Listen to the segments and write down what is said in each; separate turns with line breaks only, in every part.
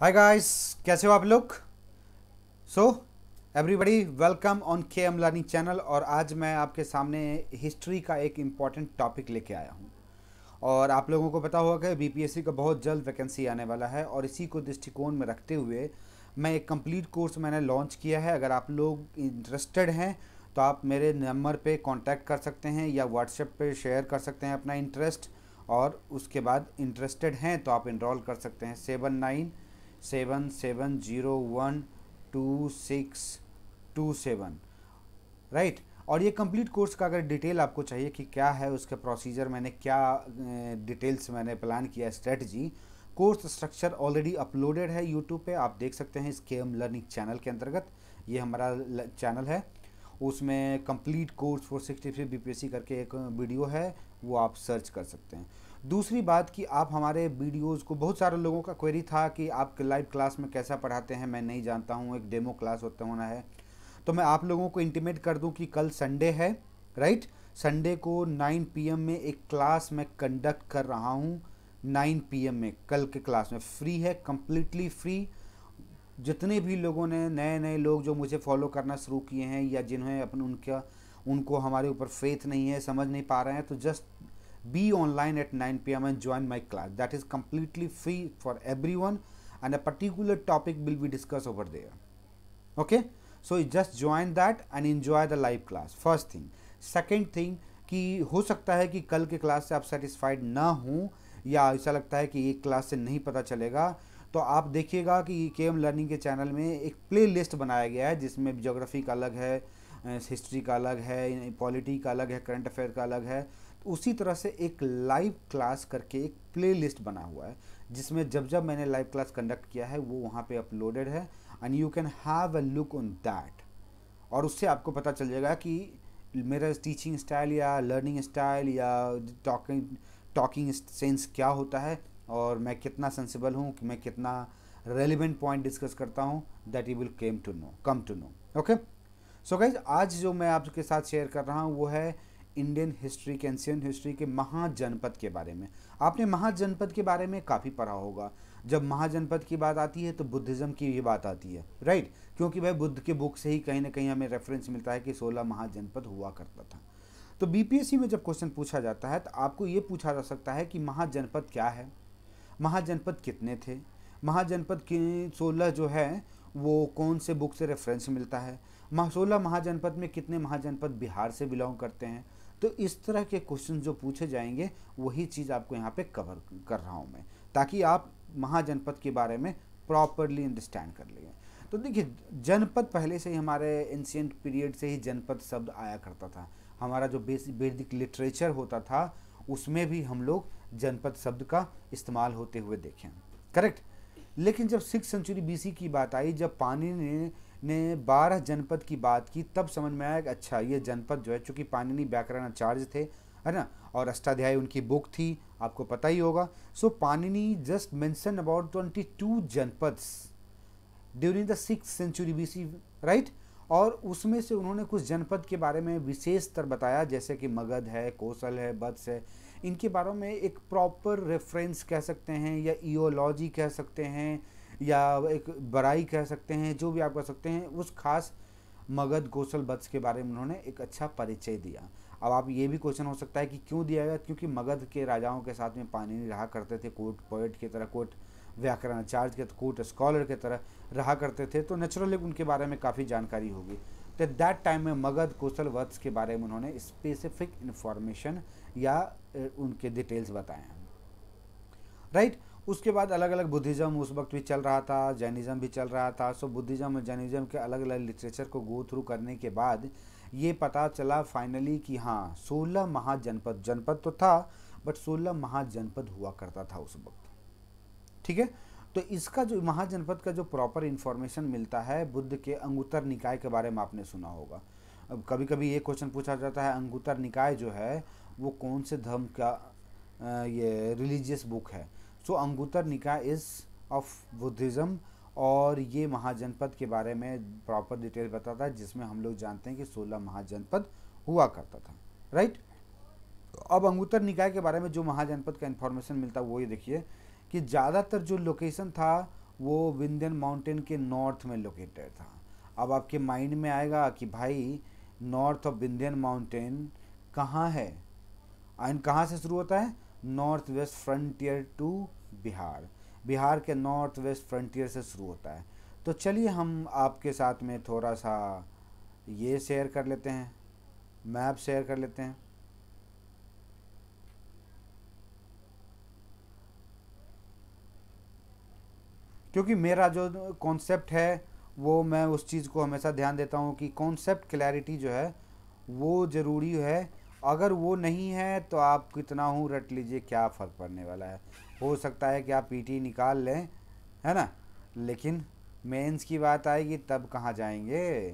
Hi guys कैसे हो आप लोग? So everybody welcome on K M learning channel और आज मैं आपके सामने हिस्ट्री का एक इंपॉर्टेंट टॉपिक लेके आया हूँ। और आप लोगों को पता होगा कि बीपीएससी का बहुत जल्द वैकेंसी आने वाला है और इसी को दृष्टिकोण में रखते हुए मैं एक कंप्लीट कोर्स मैंने लॉन्च किया है। अगर आप लोग इंटरेस्टेड हैं तो आप मेरे नंबर पे कांटेक्ट कर सकते हैं या व्हाट्सएप पे शेयर कर सकते हैं अपना इंटरेस्ट और उसके बाद इंटरेस्टेड हैं तो आप इनरोल कर सकते हैं। Seven nine seven seven zero one two six two seven right और ये कंप्लीट कोर्स का अगर डिटेल आपको चाहिए कि क्या है, उसके प्रोसीजर मैंने क्या डिटेल्स मैंने प्लान किया strategy course structure already uploaded है यूट्यूब पे। आप देख सकते हैं इस के एम लर्निंग चैनल के अंतर्गत। ये हमारा चैनल है। उसमें complete course four sixty three B करके एक वीडियो है, वो आप सर्च कर सकते हैं। दूसरी बात कि आप हमारे वीडियोज़ को, बहुत सारे लोगों का क्वेरी था कि आप लाइव क्लास में कैसा पढ़ाते हैं, मैं नहीं जानता हूँ, एक डेमो क्लास होता होना है। तो मैं आप लोगों को इंटीमेट कर दूँ कि कल संडे है राइट संडे को 9 पीएम में एक क्लास मैं कंडक्ट कर रहा हूँ 9 पीएम में, कल के क्लास में। फ्री है कम्प्लीटली फ्री जितने भी लोगों ने नए नए लोग जो मुझे फॉलो करना शुरू किए हैं या जिन्हें अपन उनका, उनको हमारे ऊपर फेथ नहीं है, समझ नहीं पा रहे हैं तो just be online at 9 pm and join my class that is completely free for everyone and a particular topic will be discussed over there okay so you just join that and enjoy the live class first thing second thing हो सकता है कि कल के class से आप satisfied ना हो या ऐसा लगता है कि एक क्लास से नहीं पता चलेगा तो आप देखिएगा कि के एम लर्निंग के चैनल में एक प्ले लिस्ट बनाया गया है जिसमें जोग्राफी का अलग है हिस्ट्री का अलग है पॉलिटी का अलग है करंट अफेयर का अलग है उसी तरह से एक लाइव क्लास करके एक प्ले लिस्ट बना हुआ है, जिसमें जब जब मैंने लाइव क्लास कंडक्ट किया है, वो वहाँ पे अपलोडेड है and you can have a look on that और उससे आपको पता चल जाएगा कि मेरा टीचिंग स्टाइल या लर्निंग स्टाइल या टॉकिंग टॉकिंग सेंस क्या होता है, और मैं कितना सेंसिबल हूँ, कि मैं कितना रेलिवेंट पॉइंट डिस्कस करता हूँ that you will came to know come to know okay so guys आज जो मैं आपके साथ शेयर कर रहा हूँ, वो है इंडियन हिस्ट्री के एंशियन हिस्ट्री के महाजनपद के बारे में। आपने महाजनपद के बारे में काफ़ी पढ़ा होगा। जब महाजनपद की बात आती है तो बुद्धिज़्म की ये बात आती है राइट क्योंकि भाई, बुद्ध के बुक से ही कहीं ना कहीं हमें रेफरेंस मिलता है कि सोलह महाजनपद हुआ करता था। तो बीपीएससी में जब क्वेश्चन पूछा जाता है तो आपको ये पूछा जा सकता है कि महाजनपद क्या है? महाजनपद कितने थे? महाजनपद की सोलह जो है, वो कौन से बुक से रेफरेंस मिलता है? सोलह महाजनपद में कितने महाजनपद बिहार से बिलोंग करते हैं? तो इस तरह के क्वेश्चन जो पूछे जाएँगे, वही चीज़ आपको यहाँ पे कवर कर रहा हूँ मैं, ताकि आप महाजनपद के बारे में प्रॉपरली अंडरस्टैंड कर लें। तो देखिए, जनपद पहले से ही हमारे एंशियंट पीरियड से ही जनपद शब्द आया करता था। हमारा जो बेसिक वैदिक लिटरेचर होता था, उसमें भी हम लोग जनपद शब्द का इस्तेमाल होते हुए देखें। करेक्ट लेकिन जब सिक्स सेंचुरी बीसी की बात आई, जब पानी ने ने बारह जनपद की बात की, तब समझ में आया कि अच्छा ये जनपद जो है, चूँकि पाणिनि व्याकरणाचार्य थे, है ना? और अष्टाध्याय उनकी बुक थी, आपको पता ही होगा। So Panini just mention about twenty two janapads during the six century BC right और उसमें से उन्होंने कुछ जनपद के बारे में विशेष तर बताया, जैसे कि मगध है कौशल है, बत्स है। इनके बारे में एक प्रॉपर रेफरेंस कह सकते हैं या ईओलॉजी कह सकते हैं। या एक बड़ाई कह सकते हैं, जो भी आप कह सकते हैं, उस खास मगध कौशल वत्स के बारे में उन्होंने एक अच्छा परिचय दिया। अब आप ये भी क्वेश्चन हो सकता है कि क्यों दिया गया? क्योंकि मगध के राजाओं के साथ में पानी रहा करते थे, कोर्ट पोइट की तरह, कोर्ट व्याकरणाचार्य के कोर्ट स्कॉलर की तरह रहा करते थे तो नेचुरली उनके बारे में काफ़ी जानकारी होगी। तो दैट टाइम में मगध कौशल वत्स के बारे में उन्होंने स्पेसिफिक इन्फॉर्मेशन या उनके डिटेल्स बताए हैं। Right right? उसके बाद अलग अलग बुद्धिज़्म उस वक्त भी चल रहा था, जैनिज़्म भी चल रहा था। सो बुद्धिज़्म और जैनिज़्म के अलग अलग लिटरेचर को गो थ्रू करने के बाद ये पता चला फाइनली कि हाँ सोलह महाजनपद, जनपद तो था बट सोलह महाजनपद हुआ करता था उस वक्त। ठीक है? तो इसका जो महाजनपद का जो प्रॉपर इन्फॉर्मेशन मिलता है, बुद्ध के अंगुतर निकाय के बारे में आपने सुना होगा। अब कभी कभी ये क्वेश्चन पूछा जाता है, अंगुतर निकाय जो है, वो कौन से धर्म का ये रिलीजियस बुक है? सो अंगुतर निकाय इज़ ऑफ़ बुद्धिज़्म और ये महाजनपद के बारे में प्रॉपर डिटेल बताता है जिसमें हम लोग जानते हैं कि सोलह महाजनपद हुआ करता था राइट अब अंगुतर निकाय के बारे में जो महाजनपद का इन्फॉर्मेशन मिलता है वो ये देखिए कि ज़्यादातर जो लोकेशन था, वो विंध्यन माउंटेन के नॉर्थ में लोकेटेड था। अब आपके माइंड में आएगा कि भाई नॉर्थ ऑफ़ विंध्यन माउंटेन कहाँ है? एंड कहाँ से शुरू होता है? North west frontier to Bihar. Bihar के नॉर्थ वेस्ट फ्रंटियर से शुरू होता है। तो चलिए हम आपके साथ में थोड़ा सा ये शेयर कर लेते हैं मैप शेयर कर लेते हैं। क्योंकि मेरा जो कॉन्सेप्ट है, वो मैं उस चीज़ को हमेशा ध्यान देता हूँ कि कॉन्सेप्ट क्लैरिटी जो है, वो ज़रूरी है अगर वो नहीं है तो आप कितना हूँ रट लीजिए, क्या फ़र्क पड़ने वाला है? हो सकता है कि आप पीटी निकाल लें, है ना? लेकिन मेंस की बात आएगी, तब कहाँ जाएँगे?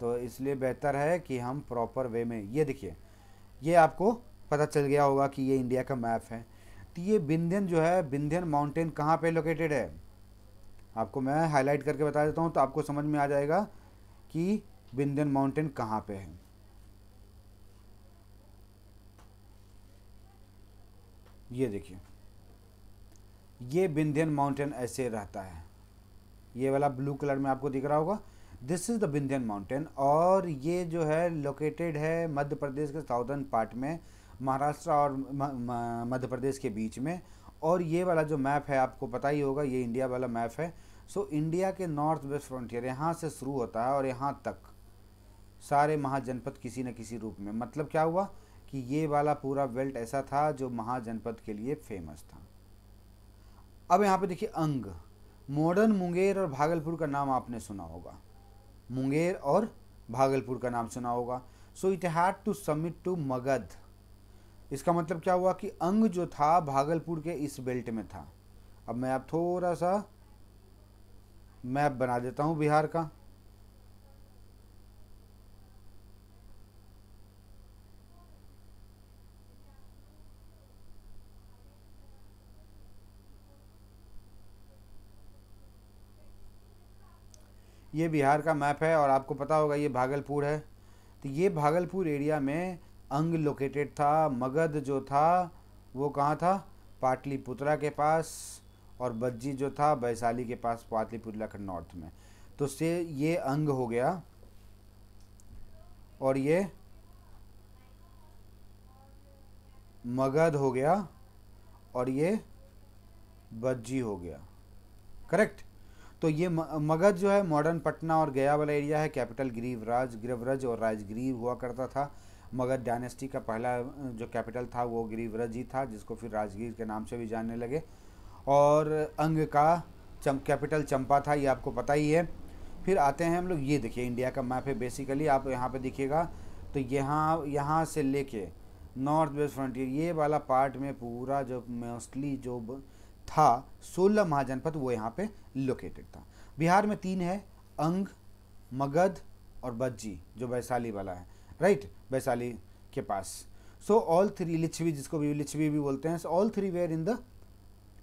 तो इसलिए बेहतर है कि हम प्रॉपर वे में, ये देखिए, ये आपको पता चल गया होगा कि ये इंडिया का मैप है। तो ये बिंध्यन जो है, बिंध्यन माउंटेन कहाँ पे लोकेटेड है? आपको मैं हाईलाइट करके बता देता हूँ तो आपको समझ में आ जाएगा कि बिंध्यन माउंटेन कहाँ पे है। ये देखिए। ये बिंध्यन माउंटेन ऐसे रहता है। ये वाला ब्लू कलर में आपको दिख रहा होगा। This is the Vindhyan mountain और ये जो है लोकेटेड है मध्य प्रदेश के साउदर्न पार्ट में महाराष्ट्र और मध्य प्रदेश के बीच में और ये वाला जो मैप है आपको पता ही होगा ये इंडिया वाला मैप है। सो so, इंडिया के नॉर्थ वेस्ट फ्रंटियर यहाँ से शुरू होता है और यहाँ तक सारे महाजनपद किसी न किसी रूप में। मतलब क्या हुआ? कि ये वाला पूरा बेल्ट ऐसा था जो महाजनपद के लिए फ़ेमस था। अब यहाँ पे देखिए अंग। मॉडर्न मुंगेर और भागलपुर का नाम आपने सुना होगा। मुंगेर और भागलपुर का नाम सुना होगा। So it had to submit to Magadha. इसका मतलब क्या हुआ कि अंग जो था भागलपुर के इस बेल्ट में था। अब मैं आप थोड़ा सा मैप बना देता हूँ बिहार का। ये बिहार का मैप है और आपको पता होगा ये भागलपुर है। तो ये भागलपुर एरिया में अंग लोकेटेड था, मगध जो था, वो कहाँ था? पाटलिपुत्रा के पास और बज्जी जो था, वैशाली के पास, पाटलिपुत्रा के नॉर्थ में। तो से ये अंग हो गया और ये मगध हो गया और ये बज्जी हो गया। करेक्ट? तो ये मगध जो है मॉडर्न पटना और गया वाला एरिया है कैपिटल गिरिवराज गिरिवरज और राजगिरीव हुआ करता था। मगध डायनेस्टी का पहला, जो कैपिटल था, वो गिरिवरज ही था, जिसको फिर राजगीर के नाम से भी जानने लगे। और अंग का चम कैपिटल चंपा था, ये आपको पता ही है। फिर आते हैं हम लोग, ये देखिए इंडिया का मैप है बेसिकली आप यहाँ पे देखिएगा। तो यहाँ यहाँ से लेके नॉर्थ वेस्ट फ्रंटियर ये वाला पार्ट में पूरा जो मोस्टली जो था, सोलह महाजनपद वो यहाँ पे लोकेटेड था। बिहार में तीन है, अंग, मगध और बज्जी, जो वैशाली वाला है। राइट वैशाली के पास। सो ऑल थ्री लिच्छवी जिसको भी लिच्छवी भी बोलते हैं all three were in the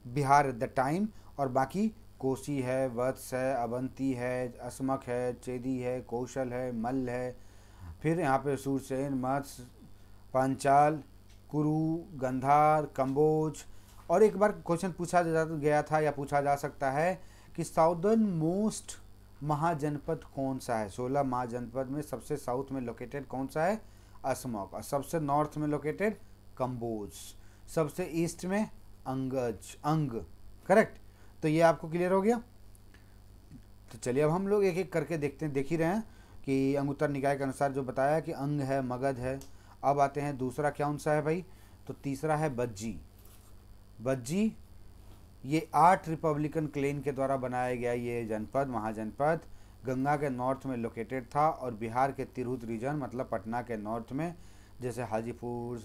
Bihar at the time और बाकी कोसी है, वत्स है, अवंती है, असमक है, चेदी है, कौशल है मल्ल है। फिर यहाँ पे सूरसेन, मत्स्य, पांचाल, कुरु, गंधार कंबोज और एक बार क्वेश्चन पूछा जा गया था या पूछा जा सकता है कि साउदर्न मोस्ट महाजनपद कौन सा है? सोलह महाजनपद में सबसे साउथ में लोकेटेड कौन सा है? असमोक और सबसे नॉर्थ में लोकेटेड कंबोज सबसे ईस्ट में अंगज। अंग। करेक्ट तो ये आपको क्लियर हो गया? तो चलिए अब हम लोग एक एक करके देखते हैं, देख ही रहे हैं कि अंगुत्तर निकाय के अनुसार जो बताया कि अंग है, मगध है। अब आते हैं, दूसरा कौन सा है भाई? तो तीसरा है बज्जी। बज्जी ये आठ रिपब्लिकन क्लेन के द्वारा बनाया गया ये जनपद, महाजनपद, गंगा के नॉर्थ में लोकेटेड था और बिहार के तिरहुत रीजन मतलब पटना के नॉर्थ में, जैसे हाजीपुर,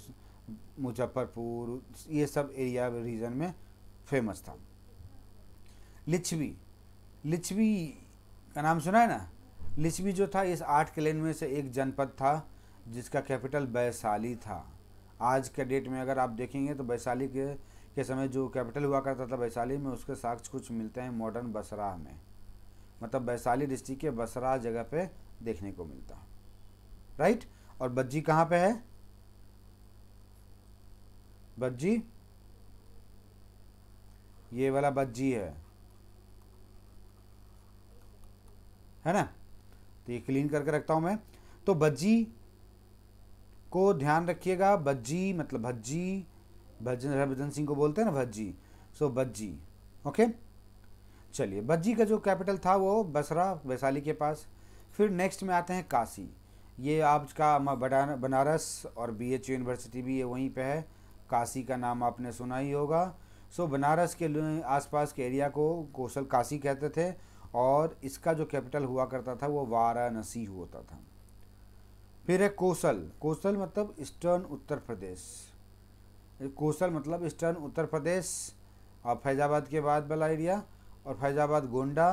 मुजफ्फरपुर, ये सब एरिया रीजन में फ़ेमस था। लिच्छवी लिच्छवी, का नाम सुना है ना? लिच्छवी जो था, इस आठ क्लेन में से एक जनपद था, जिसका कैपिटल वैशाली था। आज के डेट में अगर आप देखेंगे तो वैशाली के के समय जो कैपिटल हुआ करता था वैशाली में, उसके साक्ष्य कुछ मिलते हैं मॉडर्न बसरा में। मतलब वैशाली डिस्ट्रिक्ट के बसरा जगह पे देखने को मिलता है। राइट? और बज्जी कहाँ पे है? बज्जी? ये वाला बज्जी है। है ना? तो ये क्लीन करके रखता हूँ मैं। तो बज्जी को ध्यान रखिएगा। बज्जी मतलब भज्जी भजन हरभजन सिंह को बोलते हैं ना, भज्जी। सो बज्जी ओके चलिए, भज्जी का जो कैपिटल था वो बसरा, वैशाली के पास। फिर नेक्स्ट में आते हैं काशी। ये आपका बनारस और बी एच यूनिवर्सिटी भी ये वहीं पे है। काशी का नाम आपने सुना ही होगा। सो बनारस के आसपास के एरिया को कौशल काशी कहते थे और इसका जो कैपिटल हुआ करता था वो वाराणसी होता था। फिर है कौशल कौशल मतलब ईस्टर्न उत्तर प्रदेश। कौशल मतलब ईस्टर्न उत्तर प्रदेश और फैजाबाद के बाद वाला एरिया और Faizabad Gonda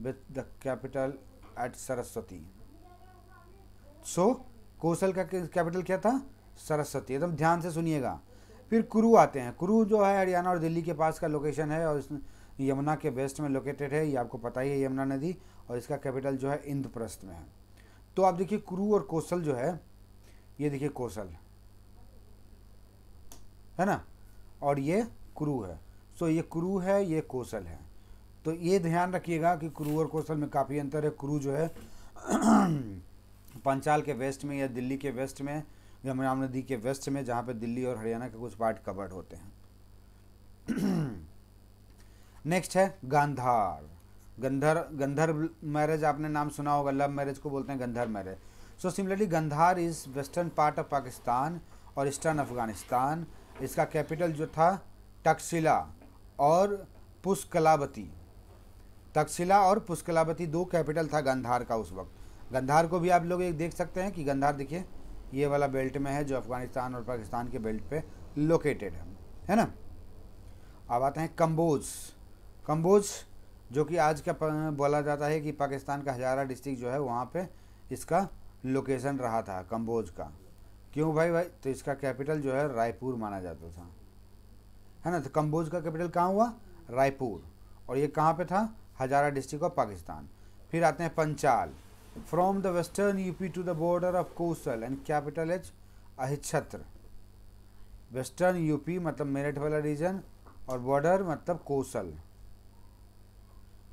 with the capital at Saraswati. So Kaushal का कैपिटल क्या था? सरस्वती। एकदम ध्यान से सुनिएगा। फिर कुरु आते हैं। कुरु जो है, हरियाणा और दिल्ली के पास का लोकेशन है और यमुना के वेस्ट में लोकेटेड है। ये आपको पता ही है, यमुना नदी और इसका कैपिटल जो है, इंद्रप्रस्थ में है। तो आप देखिए कुरु और कौशल जो है, ये देखिए कौशल है ना? और ये कुरु है। सो ये कुरु है, ये कौशल है। तो ये ध्यान रखिएगा कि कुरु और कौशल में काफ़ी अंतर है। कुरु जो है, पंचाल के वेस्ट में या दिल्ली के वेस्ट में यमुना नदी के वेस्ट में, जहाँ पे दिल्ली और हरियाणा के कुछ पार्ट कवर्ड होते हैं। नेक्स्ट है गांधार गंधर गंधर मैरिज आपने नाम सुना होगा लव मैरिज को बोलते हैं Gandharva marriage so similarly Gandhara is western part of Pakistan और ईस्टर्न अफ़गानिस्तान इसका कैपिटल जो था टक्सिला और पुष्कलावती। तक्षशिला और पुष्कलावती दो कैपिटल था गंधार का उस वक्त। गंधार को भी आप लोग एक देख सकते हैं कि गंधार देखिए, ये वाला बेल्ट में है जो अफ़गानिस्तान और पाकिस्तान के बेल्ट पे लोकेटेड है है ना? अब आते हैं कम्बोज। कम्बोज जो कि आज का बोला जाता है कि पाकिस्तान का हजारा डिस्ट्रिक्ट जो है, वहाँ पे इसका लोकेशन रहा था, कम्बोज का। क्यों भाई भाई? तो इसका कैपिटल जो है रायपुर माना जाता था। है ना? तो कम्बोज का कैपिटल कहाँ हुआ? रायपुर। और ये कहाँ पे था? Hazara district of Pakistan. फिर आते हैं Panchala. From the western UP to the border of Kosala and capital is Ahichhatra western UP मतलब मेरठ वाला रीजन और बॉर्डर मतलब कोसल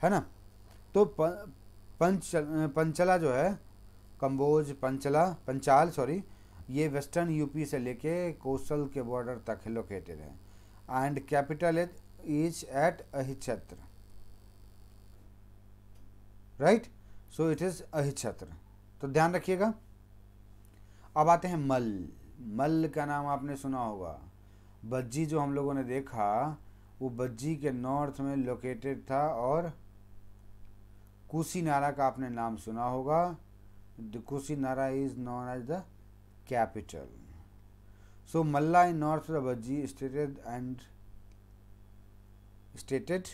है ना? तो पंच पंचला जो है, कम्बोज, पंचला, पंचाल सॉरी ये वेस्टर्न यूपी से लेके कोस्टल के बॉर्डर तक लोकेटेड है। And capital is at Ahichhatra right so it is Ahichhatra तो ध्यान रखिएगा। अब आते हैं मल। मल का नाम आपने सुना होगा। बज्जी जो हम लोगों ने देखा, वो बज्जी के नॉर्थ में लोकेटेड था और कुशीनारा का आपने नाम सुना होगा। Kushinara is known as the so Malla in north the Vajji stated and stated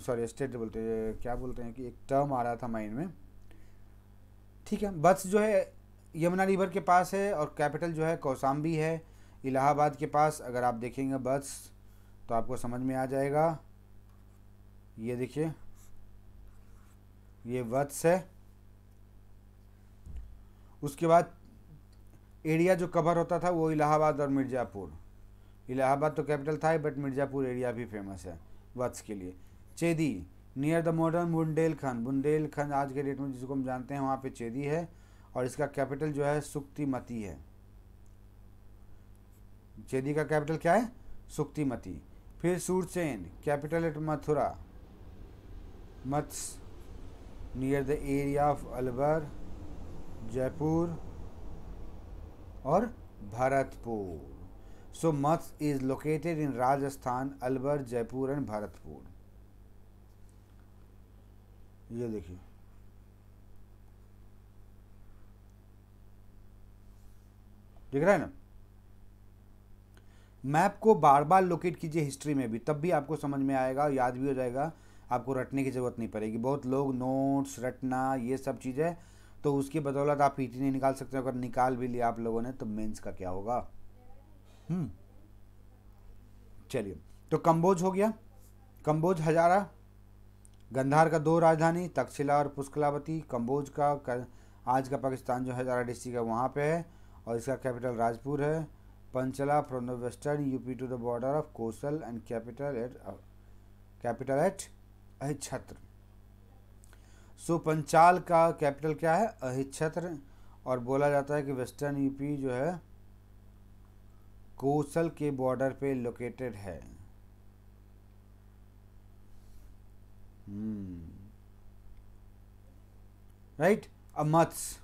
sorry state बोलते हैं, क्या बोलते हैं कि एक टर्म आ रहा था माइंड में। ठीक है, बस जो है, यमुना रिवर के पास है और कैपिटल जो है कौसाम्बी है, इलाहाबाद के पास। अगर आप देखेंगे बस तो आपको समझ में आ जाएगा। ये देखिए, ये वत्स है। उसके बाद एरिया जो कवर होता था वो इलाहाबाद और मिर्ज़ापुर। इलाहाबाद तो कैपिटल था ही बट मिर्ज़ापुर एरिया भी फ़ेमस है, वत्स के लिए। Chedi near the modern Bundelkhand Bundelkhand आज के डेट में जिसको हम जानते हैं, वहाँ पे चेदी है और इसका कैपिटल जो है सुक्तिमती है। चेदी का कैपिटल क्या है? सुक्तिमती। फिर Surasena capital at Mathura. Matsya near the area of Alwar, Jaipur. और Bharatpur. So Matsya is located in Rajasthan Alwar Jaipur and Bharatpur ये देखिए। दिख रहा है ना? मैप को बार बार लोकेट कीजिए हिस्ट्री में भी। तब भी आपको समझ में आएगा, याद भी हो जाएगा। आपको रटने की ज़रूरत नहीं पड़ेगी। बहुत लोग नोट्स रटना, ये सब चीज़ें तो उसकी बदौलत आप पीटी नहीं निकाल सकते अगर निकाल भी लिया आप लोगों ने तो मेंस का क्या होगा? हम्म। चलिए तो कंबोज हो गया। कंबोज हजारा गंधार का दो राजधानी तक्षशिला और पुष्कलावती। कंबोज का कर, आज का पाकिस्तान जो हजारा डिस्ट्रिक्ट है वहाँ पे है और इसका कैपिटल राजपुर है। Panchala from the western UP to the border of Kosala and capital at capital at Chhatra so Panchala का कैपिटल क्या है? अहिच्छत्र और बोला जाता है कि वेस्टर्न यूपी जो है, कोसल के बॉर्डर पे लोकेटेड है। राइट? अब मत्स्य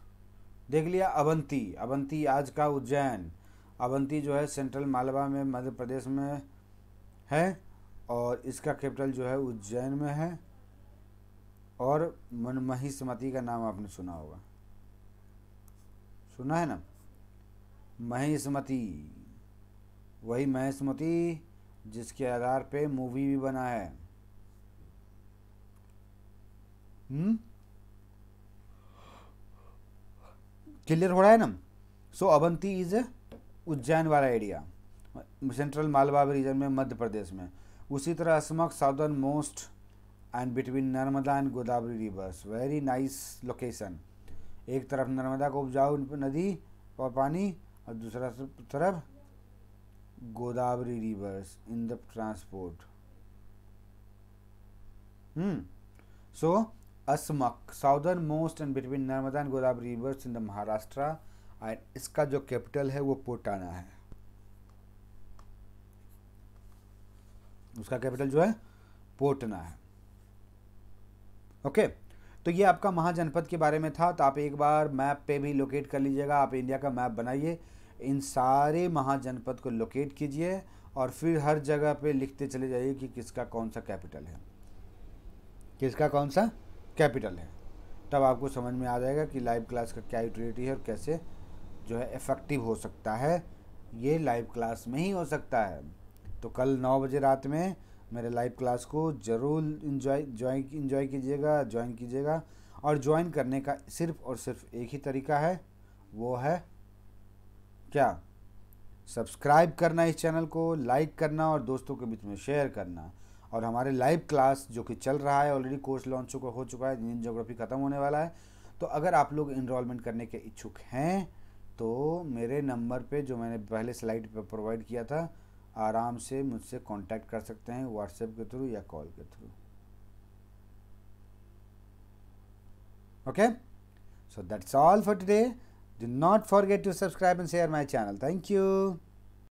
देख लिया, अवंती। अवंती आज का उज्जैन। अवंती जो है, सेंट्रल मालवा में, मध्य प्रदेश में है, और इसका कैपिटल जो है, उज्जैन में है। और मनमही मनमहिष्मती का नाम आपने सुना होगा। सुना है ना? महिष्मती वही महिष्मती जिसके आधार पे मूवी भी बना है। हम्म? क्लियर हो रहा है ना? सो अवंती इज़ उज्जैन वाला एरिया सेंट्रल मालवा रीजन में मध्य प्रदेश में। उसी तरह Asmaka southern most and between Narmada and Godavari rivers very nice location एक तरफ़ नर्मदा को उपजाऊ नदी और पानी और दूसरा तरफ़ Godavari rivers in the transport hmm so Asmaka southern most and between Narmada and Godavari rivers in the Maharashtra and इसका जो कैपिटल है वो पोटाना है उसका कैपिटल जो है पोटना है ओके? तो ये आपका महाजनपद के बारे में था तो आप एक बार मैप पे भी लोकेट कर लीजिएगा, आप इंडिया का मैप बनाइए। इन सारे महाजनपद को लोकेट कीजिए और फिर हर जगह पे लिखते चले जाइए कि किसका कौन सा कैपिटल है। किसका कौन सा कैपिटल है? तब आपको समझ में आ जाएगा कि लाइव क्लास का क्या यूटिलिटी है और कैसे जो है इफ़ेक्टिव हो सकता है। ये लाइव क्लास में ही हो सकता है। तो कल नौ बजे रात में मेरे लाइव क्लास को ज़रूर इंजॉय ज्वाइन इंजॉय कीजिएगा ज्वाइन कीजिएगा। और ज्वाइन करने का सिर्फ़ और सिर्फ़ एक ही तरीका है, वो है क्या? सब्सक्राइब करना इस चैनल को लाइक करना और दोस्तों के बीच में शेयर करना। और हमारे लाइव क्लास जो कि चल रहा है ऑलरेडी कोर्स लॉन्च चुका, हो चुका है इंडियन जोग्राफी ख़त्म होने वाला है। तो अगर आप लोग इनरोलमेंट करने के इच्छुक हैं तो मेरे नंबर पे जो मैंने पहले स्लाइड पर प्रोवाइड किया था आराम से मुझसे कांटेक्ट कर सकते हैं व्हाट्सएप के थ्रू या कॉल के through okay so that's all for today do not forget to subscribe and share my channel thank you